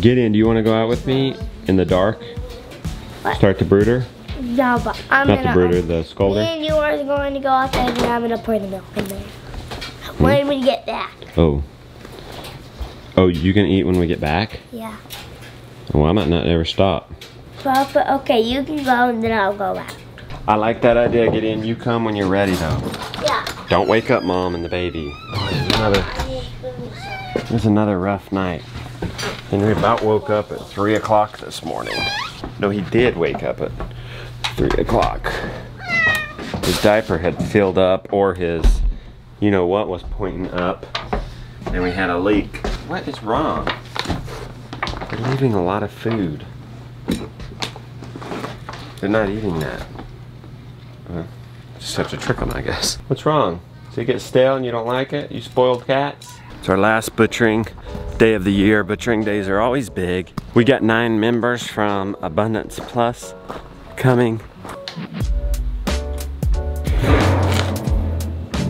Gideon, do you want to go out with me in the dark? What? Start the brooder? No, but I'm Not gonna. Um, the brooder, the Me and you are going to go out there and I'm gonna pour the milk in there. When hmm? we get back. Oh. Oh, you can eat when we get back? Yeah. Well, I might not ever stop. Well, but okay, you can go and then I'll go out. I like that idea, Gideon. You come when you're ready, though. Yeah. Don't wake up mom and the baby. Oh, it's another, it was another rough night. Henry about woke up at 3 o'clock this morning. No, he did wake up at 3 o'clock. His diaper had filled up, or his, you know what, was pointing up. And we had a leak. What is wrong? They're leaving a lot of food. They're not eating that. Well, just have to trick them, I guess. What's wrong? Does it get stale and you don't like it? You spoiled cats? It's our last butchering day of the year. Butchering days are always big. We got nine members from Abundance Plus coming.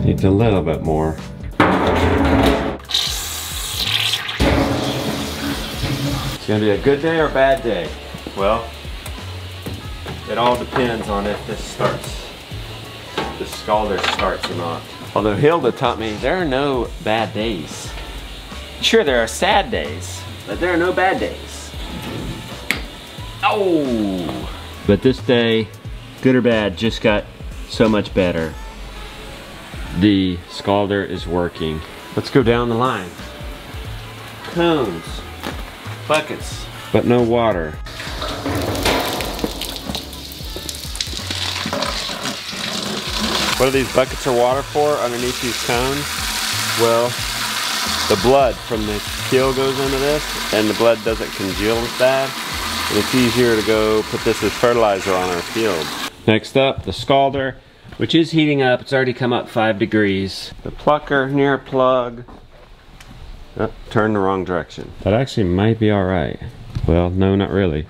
Needs a little bit more. It's gonna be a good day or a bad day? Well, it all depends on if this starts, the scalder starts or not. Although Hilda taught me there are no bad days. Sure, there are sad days, but there are no bad days. Oh! But this day, good or bad, just got so much better. The scalder is working. Let's go down the line. Cones, buckets, but no water. What are these buckets of water for underneath these cones? Well, the blood from the kill goes into this and the blood doesn't congeal as bad. And it's easier to go put this as fertilizer on our field. Next up, the scalder, which is heating up. It's already come up five degrees. The plucker near plug. Oh, turned the wrong direction. That actually might be all right. Well, no, not really,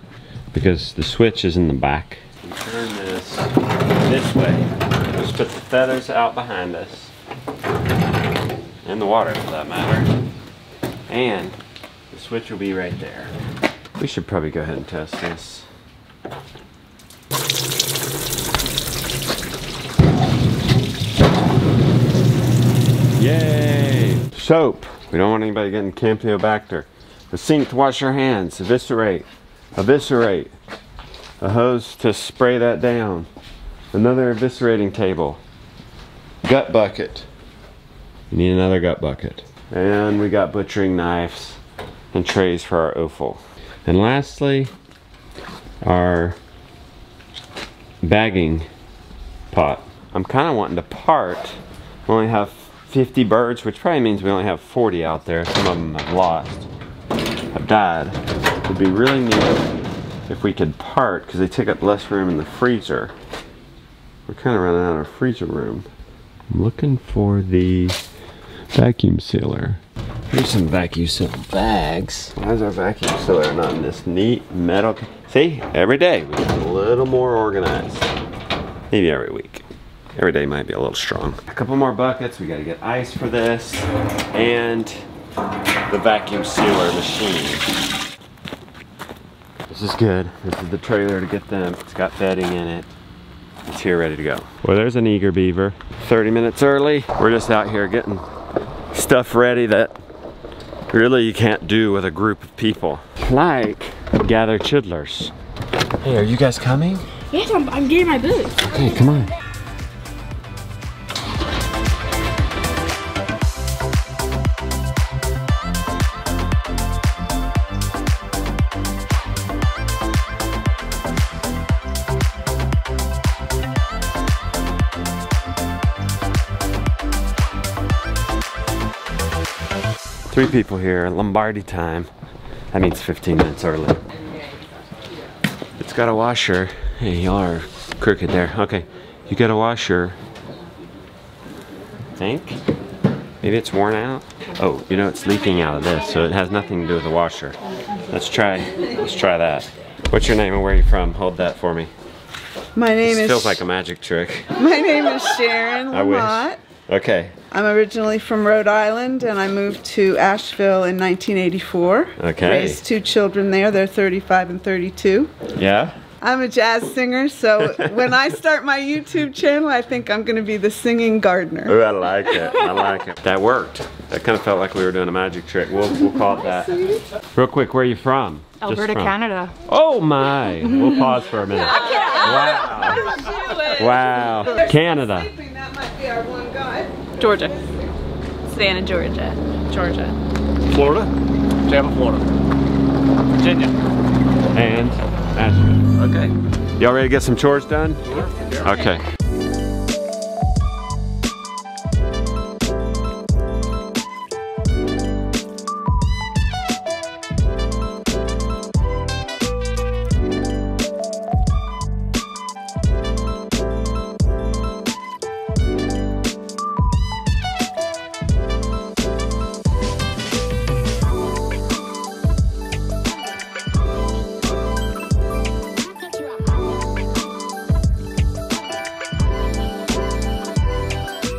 because the switch is in the back. We Turn this this way. Just put the feathers out behind us. And the water for that matter. And the switch will be right there. We should probably go ahead and test this. Yay! Soap. We don't want anybody getting Campylobacter. The sink to wash your hands. Eviscerate. Eviscerate. A hose to spray that down. Another eviscerating table. Gut bucket. You need another gut bucket. And we got butchering knives and trays for our offal. And lastly, our bagging pot. I'm kind of wanting to part. We only have 50 birds, which probably means we only have 40 out there. Some of them have lost, have died. It would be really neat if we could part because they take up less room in the freezer. We're kind of running out of freezer room. I'm looking for the vacuum sealer. Here's some vacuum seal bags. Why is our vacuum sealer not in this neat metal? See, every day we get a little more organized. Maybe every week. Every day might be a little strong. A couple more buckets. We got to get ice for this and the vacuum sealer machine. This is good. This is the trailer to get them. It's got bedding in it. It's here ready to go. Well, there's an eager beaver. 30 minutes early. We're just out here getting stuff ready that really you can't do with a group of people. Like gather chidlers. Hey, are you guys coming? Yes, I'm, I'm getting my boots. Okay, come on. Three people here, Lombardi time. That means 15 minutes early. It's got a washer. Hey, y'all are crooked there. Okay, you got a washer. Think? Maybe it's worn out? Oh, you know it's leaking out of this, so it has nothing to do with the washer. Let's try, let's try that. What's your name and where are you from? Hold that for me. My name This is feels like a magic trick. my name is Sharon I wish. Lamont. Okay. I'm originally from Rhode Island and I moved to Asheville in 1984. Okay. Raised two children there. They're 35 and 32. Yeah. I'm a jazz singer, so when I start my YouTube channel, I think I'm going to be the singing gardener. Oh, I like it. I like it. That worked. That kind of felt like we were doing a magic trick. We'll, we'll call it that. Real quick, where are you from? Alberta, from. Canada. Oh my. We'll pause for a minute. Wow. Wow. Canada. That might be our one guy. Georgia. Savannah, Georgia. Georgia. Florida, Tampa, Florida. Virginia. And Asheville. Okay. Y'all ready to get some chores done? Okay.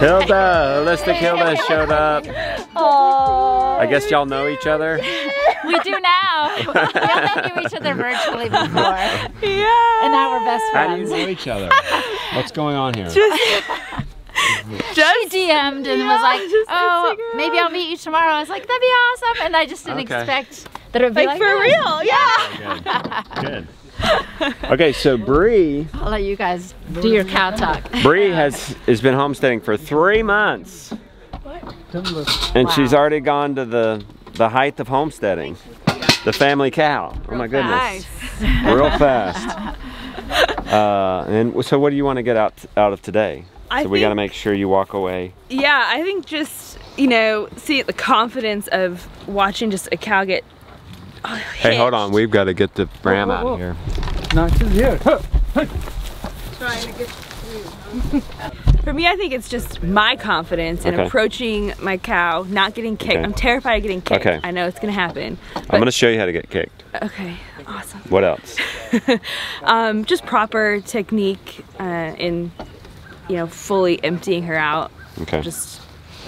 Hilda, Holistic Hilda showed up. Oh, I guess y'all know each other. we do now. we only knew each other virtually before. Yeah. And now we're best friends. How do you friends. know each other? What's going on here? she DM'd and was like, "Oh, maybe I'll meet you tomorrow." I was like, "That'd be awesome," and I just didn't Okay. expect that it would be like, for that. real, yeah. Good. Good. Okay, so Bree, I'll let you guys do your cow talk. Bree has has been homesteading for three months, and she's already gone to the the height of homesteading, the family cow. Oh my goodness, real fast. Uh, and so, what do you want to get out out of today? I so we got to make sure you walk away. Yeah, I think just, you know, see the confidence of watching just a cow get Hey, hold on, we've got to get the ram out of here. For me, I think it's just my confidence in Okay. approaching my cow, not getting kicked. Okay. I'm terrified of getting kicked. Okay. I know it's gonna happen. I'm going to show you how to get kicked. Okay, awesome. What else? Um, just proper technique uh, in, you know, fully emptying her out, Okay. just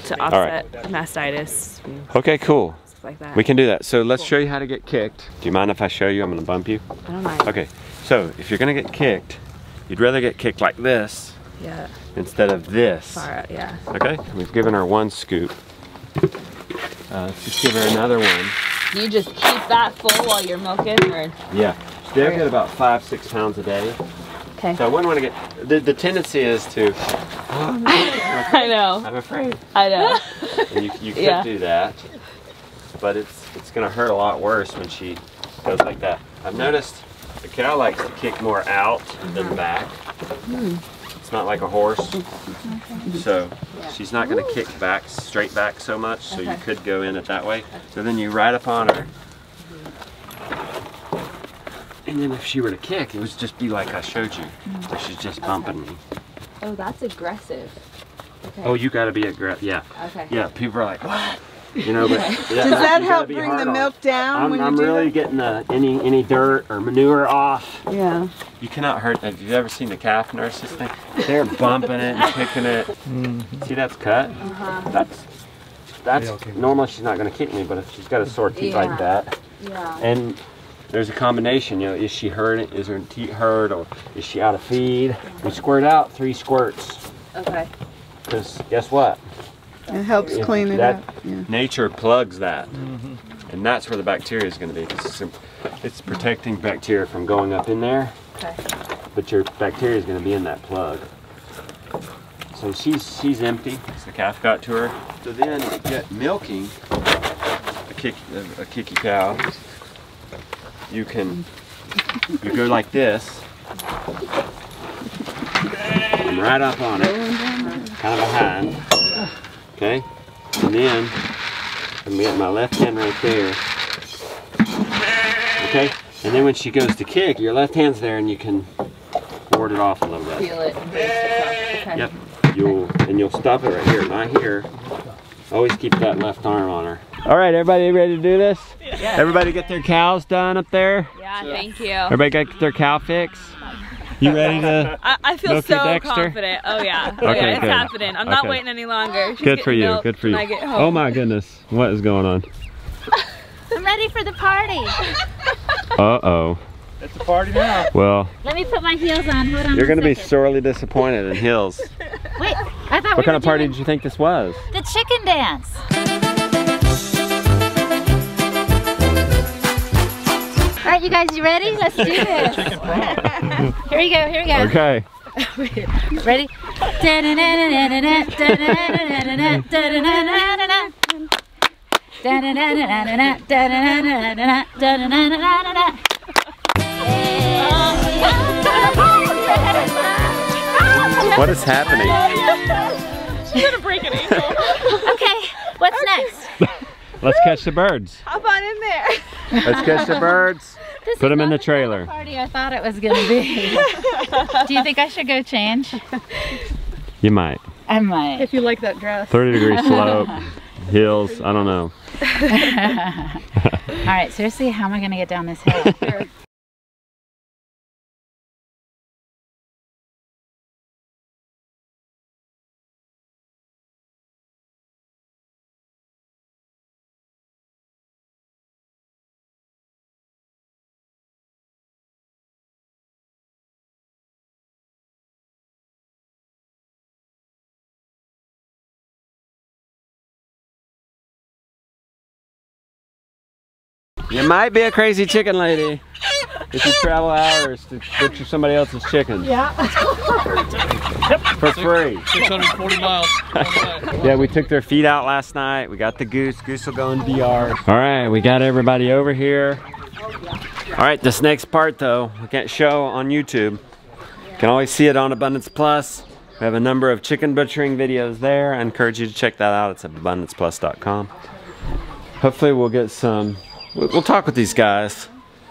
to right. offset mastitis Okay, cool. Like that. We can do that. So let's show you how to get kicked. Do you mind if I show you? I'm gonna bump you. I don't mind. Okay, so if you're gonna get kicked, you'd rather get kicked like this Yeah, instead of this. far out. Yeah. Okay, we've given her one scoop. Uh, let's just give her another one. You just keep that full while you're milking, or? Yeah, they'll get about five, six pounds a day. Okay. So I wouldn't want to get, the, the tendency is to, I know. I'm afraid. I know. And you, you could Yeah. do that, but it's it's gonna hurt a lot worse when she goes like that. I've noticed the cow likes to kick more out than mm-hmm. back. Mm-hmm. It's not like a horse, mm-hmm. so she's not gonna kick back straight back so much. So you could go in it that way. So then you ride upon her. And then if she were to kick, it would just be like I showed you. where she's just bumping me. Oh, that's aggressive. Oh, you gotta be aggressive. Yeah. Okay. Yeah, people are like, what? You know, but Does that help bring the on milk down I'm, when I'm do really getting uh, any any dirt or manure off. Yeah. You cannot hurt. Have you ever seen the calf nurses thing? They're bumping it and kicking it. See, that's cut. Uh-huh. That's that's normally she's not going to kick me, but if she's got a sore teeth like that, Yeah. and there's a combination. You know, is she hurt? Is her teeth hurt, or is she out of feed? We squirt out three squirts Okay. because guess what? It helps If clean it that- up. Yeah. nature plugs that and that's where the bacteria is going to be. it's, it's protecting bacteria from going up in there Okay. but your bacteria is going to be in that plug so she's she's empty so the calf got to her so then to get milking a kick a, a kicky cow you can you go like this and right up on it kind of behind okay and then I'm getting my left hand right there. Okay? And then when she goes to kick, your left hand's there and you can ward it off a little bit. Feel it. Okay. Yep. You'll and you'll stop it right here, not here. Always keep that left arm on her. All right, everybody ready to do this? Yeah. Everybody get their cows done up there? Yeah, thank you. Everybody got their cow fix? You ready to? I, I feel Milk your so Dexter? confident. Oh yeah. Oh Okay, yeah, it's good. happening. I'm not Okay. waiting any longer. She's Good for you. Good for when you. I get home. Oh my goodness. What is going on? I'm ready for the party. Uh oh. It's a party now. Well, Let me put my heels on. Hold on. you're gonna be sorely disappointed in heels. Wait, I thought we What kind were of party doing did you think this was? The chicken dance. Right, you guys, you ready? Let's do this. here we go. Here we go. Okay. Ready? What is happening? She's gonna break an ankle. Okay, what's next? Let's catch the birds. Hop on in there. Let's catch the birds. This Put is them in not the trailer. Party I thought it was gonna be. Do you think I should go change? You might. I might. If you like that dress. 30 degree slope, hills, I don't know. All right, seriously, how am I gonna get down this hill? You might be a crazy chicken lady if you travel hours to butcher somebody else's chicken. Yeah. For free. 640 miles. Yeah, we took their feet out last night. We got the goose. Goose will go in the yard. All right, we got everybody over here. All right, this next part though, we can't show on YouTube. You can always see it on Abundance Plus. We have a number of chicken butchering videos there. I encourage you to check that out. It's at abundanceplus.com. Hopefully we'll get some, we'll, we'll talk with these guys.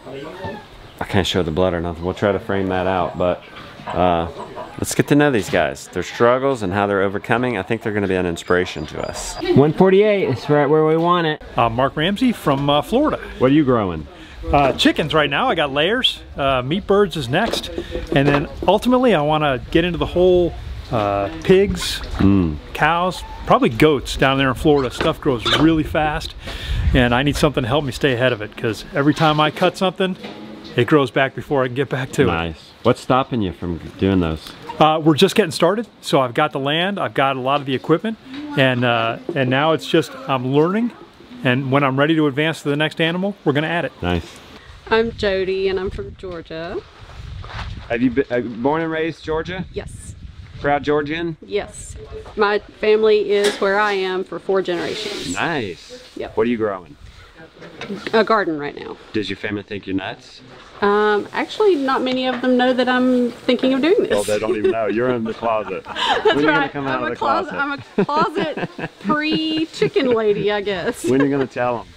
I can't show the blood or nothing. We'll try to frame that out, but uh, let's get to know these guys, their struggles and how they're overcoming. I think they're going to be an inspiration to us. 148 is right where we want it. Uh, Mark Ramsey from uh, Florida. What are you growing? Uh, chickens right now, I got layers. Uh, meat birds is next. And then ultimately I want to get into the whole uh, pigs, mm. cows, probably goats down there in Florida. Stuff grows really fast and I need something to help me stay ahead of it because every time I cut something, it grows back before I can get back to it. Nice. What's stopping you from doing those? Uh, we're just getting started, so I've got the land, I've got a lot of the equipment, and uh, and now it's just I'm learning, and when I'm ready to advance to the next animal, we're gonna add it. Nice. I'm Jody and I'm from Georgia. Have you been uh, born and raised Georgia? Yes, Proud Georgian? yes. My family is where I am for four generations. Nice. Yep. What are you growing? A garden right now. Does your family think you're nuts? Um, actually, not many of them know that I'm thinking of doing this. Oh, they don't even know. You're in the closet. That's when are you right. come out I'm of a the closet. closet? I'm a closet pre-chicken lady, I guess. When are you gonna tell them?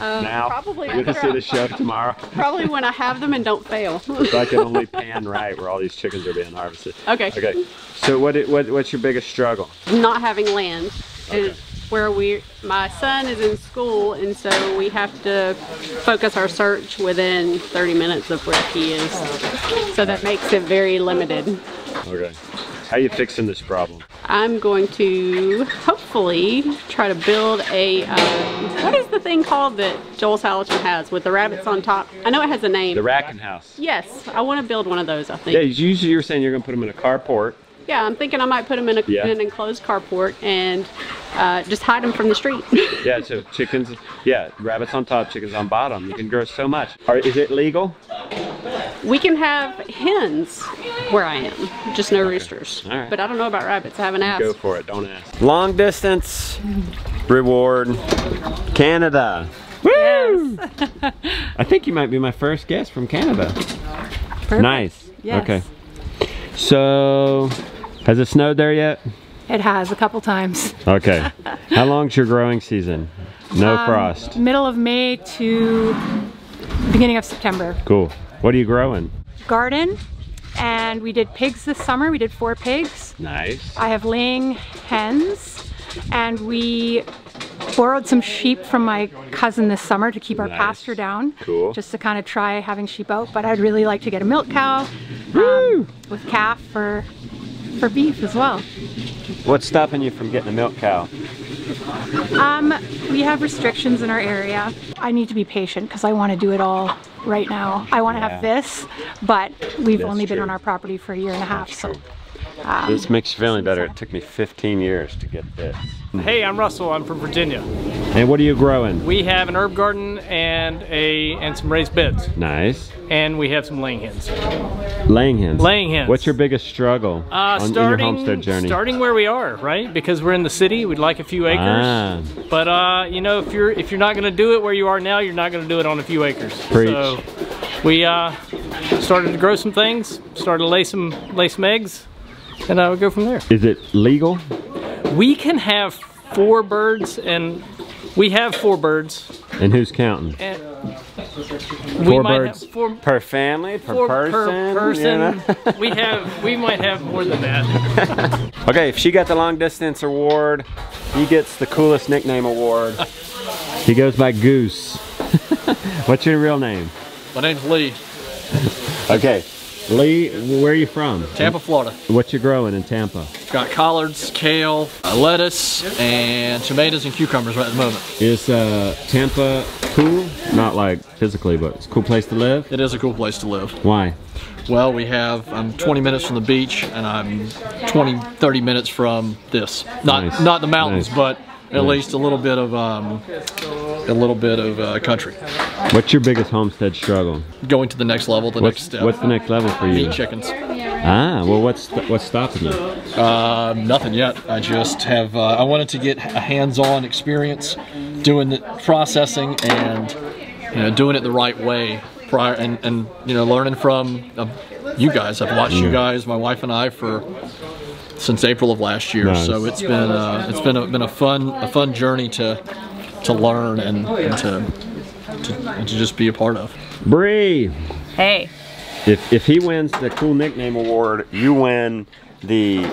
Um, now? Probably. You're gonna see the show tomorrow. Probably when I have them and don't fail. so I can only pan right where all these chickens are being harvested. Okay. Okay. So what, it- what what's your biggest struggle? not having land. And where we, my son is in school, and so we have to focus our search within 30 minutes of where he is. So that makes it very limited. Okay. How you fixing this problem? I'm going to hopefully try to build a, uh, what is the thing called that Joel Salatin has with the rabbits on top? I know it has a name. The Raken house. Yes, I want to build one of those, I think. Yeah, usually you were saying you're gonna put them in a carport. Yeah, I'm thinking I might put them in, a, Yeah. in an enclosed carport and uh, just hide them from the street. Yeah, so chickens, yeah, rabbits on top, chickens on bottom. You can grow so much. Are, is it legal? We can have hens where I am, just no roosters. All right. But I don't know about rabbits. I haven't asked. Go for it, don't ask. Long distance reward, Canada. Woo! I think you might be my first guest from Canada. Nice. Yes. Okay. So, has it snowed there yet? It has a couple times. Okay. How long's your growing season? No Um, frost. Middle of May to beginning of September. Cool. What are you growing? Garden, and we did pigs this summer. We did four pigs. Nice. I have laying hens, and we borrowed some sheep from my cousin this summer to keep our Nice. pasture down. Cool. Just to kind of try having sheep out, but I'd really like to get a milk cow um, with calf for for beef as well. What's stopping you from getting a milk cow? Um, we have restrictions in our area. I need to be patient because I want to do it all right now. I want to Yeah. have this, but we've That's only been on our property for a year and a half, so. Um, This makes you feeling better. It took me 15 years to get this. Hey, I'm Russell. I'm from Virginia. And what are you growing? We have an herb garden and a and some raised beds, Nice. and we have some laying hens. Laying hens. Laying hens. What's your biggest struggle Uh, on in your starting homestead journey? starting where we are, right? Because we're in the city, we'd like a few acres. Ah. But uh, you know, if you're if you're not going to do it where you are now, you're not going to do it on a few acres. Preach. So we uh, started to grow some things, started to lay some lay some eggs, and I would go from there. Is it legal? We can have four birds, and we have four birds. And who's counting? And uh, we Four might birds have four per family, per four person. per you person. know? we have we might have more than that. Okay, if she got the long distance award, he gets the coolest nickname award. he goes by Goose. What's your real name? My name's Lee, Okay, Lee, where are you from? Tampa, Florida. What you growing in Tampa? Got collards, kale, uh, lettuce, and tomatoes and cucumbers right at the moment. Is uh, Tampa cool? Not like physically, but it's a cool place to live. It is a cool place to live. Why? Well, we have, I'm 20 minutes from the beach, and I'm 20, 30 minutes from this. Not Nice. not the mountains, Nice. but at least a little bit of um, a little bit of uh, country. What's your biggest homestead struggle? Going to the next level, the what's, next step. What's the next level for you? Meat chickens. Ah, well, what's what's stopping you? Uh, nothing yet. I just have. Uh, I wanted to get a hands-on experience doing the processing and you know doing it the right way prior and and you know learning from uh, you guys. I've watched you guys, my wife and I, for since April of last year. Nice. So it's been uh, it's been a, been a fun a fun journey to to learn and, and to, to and to just be a part of. Bree, Hey. if if he wins the cool nickname award, you win the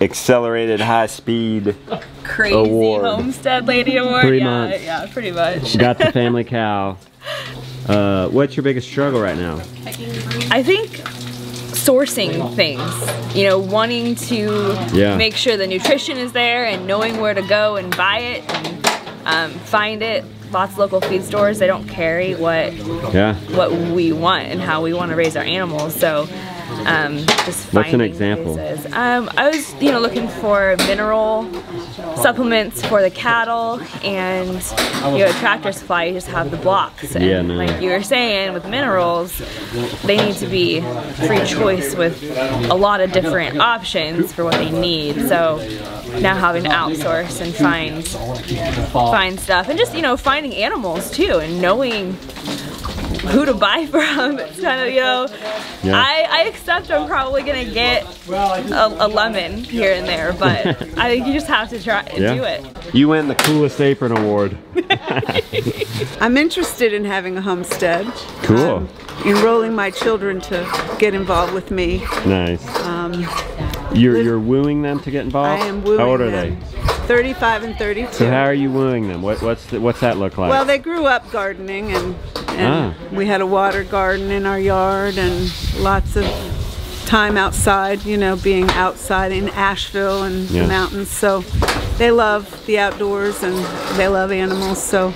accelerated high speed Crazy award. homestead lady award. Three yeah, months. yeah, pretty much. Got the family cow. Uh, what's your biggest struggle right now? I think sourcing things, you know, wanting to Yeah. make sure the nutrition is there and knowing where to go and buy it and um, find it. Lots of local feed stores, they don't carry what Yeah. what we want and how we want to raise our animals. So um, just What's an example? Um, I was, you know, looking for mineral supplements for the cattle and, you know, Tractor Supply, you just have the blocks. And Yeah, no. like you were saying, with minerals, they need to be free choice with a lot of different options for what they need. So now having to outsource and find find stuff and just you know finding animals too and knowing who to buy from. It's kind of you know Yeah. I I accept I'm probably gonna get a, a lemon here and there, but I think you just have to try and Yeah. do it. You win the coolest apron award. I'm interested in having a homestead. Cool. Um, enrolling my children to get involved with me. Nice. Um, You're you're wooing them to get involved. I am wooing How old are them. they? 35 and 32. So how are you wooing them? What what's the, what's that look like? Well, they grew up gardening, and, and Ah. we had a water garden in our yard, and lots of time outside. You know, being outside in Asheville and Yeah. the mountains. So they love the outdoors and they love animals. So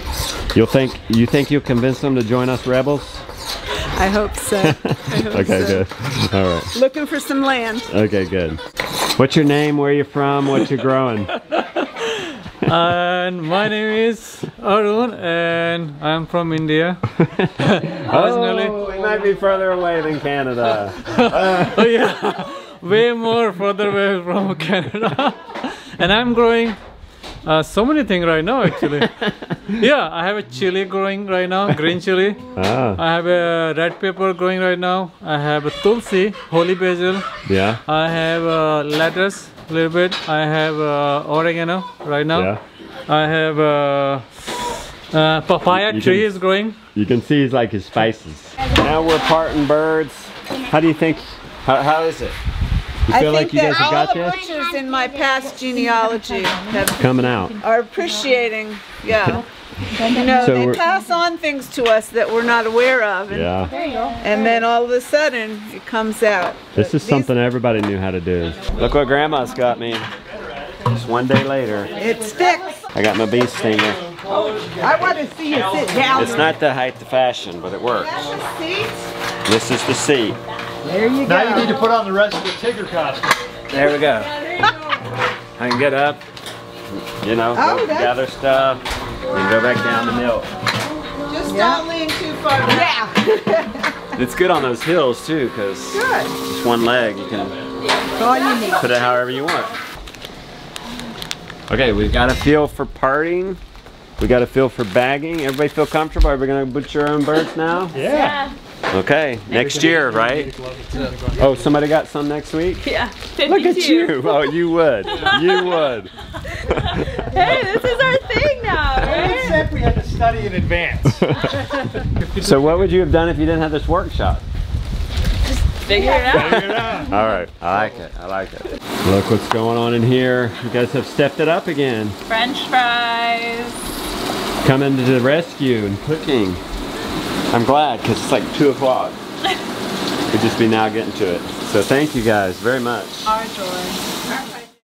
You'll think you think you'll convince them to join us rebels? I hope so. I hope okay, so. good. All right. Looking for some land. Okay, good. What's your name? Where are you from? What you growing? and my name is Arun, and I'm from India. Originally, Oh, it might be further away than Canada. oh yeah, way more further away from Canada. and I'm growing uh, so many things right now actually. yeah, I have a chili growing right now, green chili. Ah. I have a red pepper growing right now. I have a tulsi, holy basil. Yeah. I have uh, lettuce a little bit. I have uh, oregano right now. Yeah. I have uh, uh, papaya You tree can- is growing. You can see he's like his spices. Now we're parting birds. How do you think? How, how is it? You I feel think like you that guys have all the this butchers in my past genealogy have coming out? are appreciating, yeah, You know, So they pass on things to us that we're not aware of. And, Yeah. and then all of a sudden it comes out. This is something everybody knew how to do. Look what grandma's got me. Just one day later, It sticks. I got my bee stinger. I want to see you sit down. It's not the height of fashion, but it works. Seat. This is the seat. There you go. Now you need to put on the rest of the Tigger costume. There we go. I can get up, you know, Oh, gather stuff, and go back down the milk. Just don't lean too far back. Yeah. It's good on those hills too, because just one leg, you can That's all you need. put it however you want. Okay, we've got a feel for parting. We got a feel for bagging. Everybody feel comfortable? Are we gonna butcher our own birds now? Yeah. Okay, next year, right? Oh, somebody got some next week? Yeah. Look at you. Oh, you would. You would. Hey, this is our thing now, Who right? said we had to study in advance? So what would you have done if you didn't have this workshop? Figure it out. Figure it out. All right, I like it. I like it. Look what's going on in here. You guys have stepped it up again. French fries. Coming to the rescue and cooking. I'm glad because it's like two o'clock. We'd just be now getting to it. So thank you guys very much. Our joy.